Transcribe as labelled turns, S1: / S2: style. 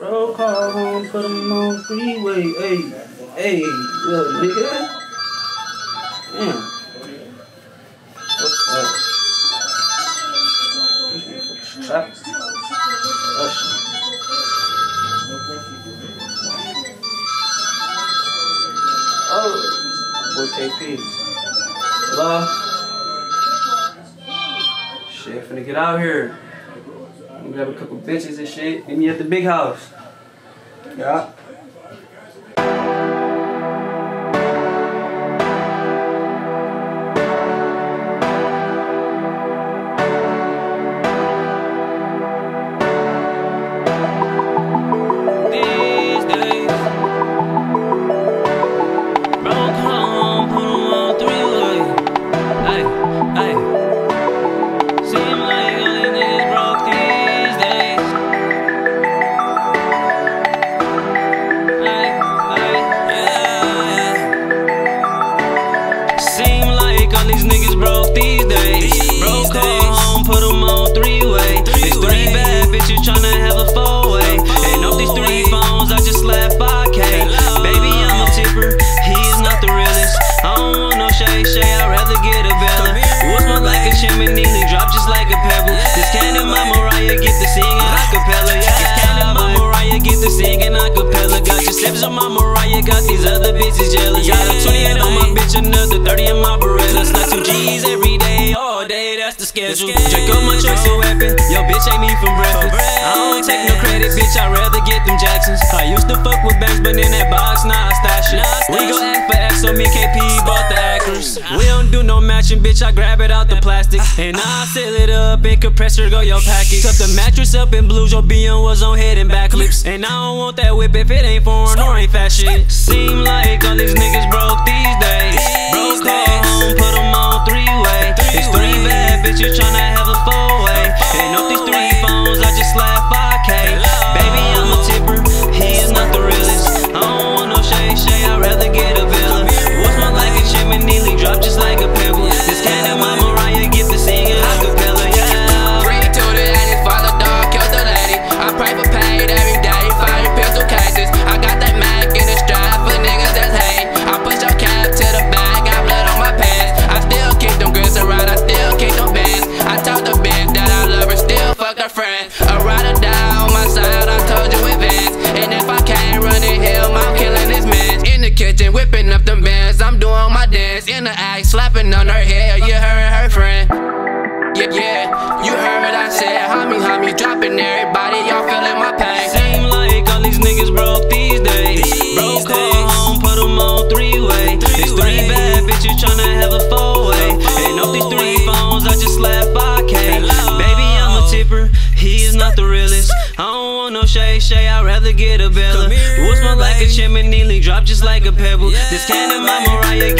S1: Bro, call home, put him on freeway. Hey, hey, little nigga. Damn. Rush. Oh, boy KP. Hello? Shit, finna get out here. Grab a couple bitches and shit. Meet me at the big house. Yeah.
S2: Bitches jealous. Got a 28 on my bitch, another 30 in my Beretta. Slap some G's every day, all day, that's the schedule. Drink up my truck's a weapon, yo bitch ain't me from breakfast. I don't take no credit, bitch, I'd rather get them Jacksons. I used to fuck with banks, but in that box, now I stash it. We go act for X, so me KP bought do no matching, bitch, I grab it out the plastic. Ah. And I seal it up in compressor, go your package. Tuck the mattress up in blues, your BM was on head and back clips. And I don't want that whip if it ain't foreign or ain't fashion. Seem like all these niggas In the
S3: slapping on her head, you heard her friend. Yeah, yeah, you heard what I said. Homie, homie, dropping everybody, y'all feeling my pain.
S2: Seem like all these niggas broke these days. Broke home, put 'em on three-way. It's three bad bitches tryna have a four-way. And off these three phones, I just slapped 5K. Baby, I'm a tipper, he is not the realest. I don't want no shay shay, I'd rather get a Bella. What's my like a chimney, drop just like a pebble. This cannon, my Mariah, get the singing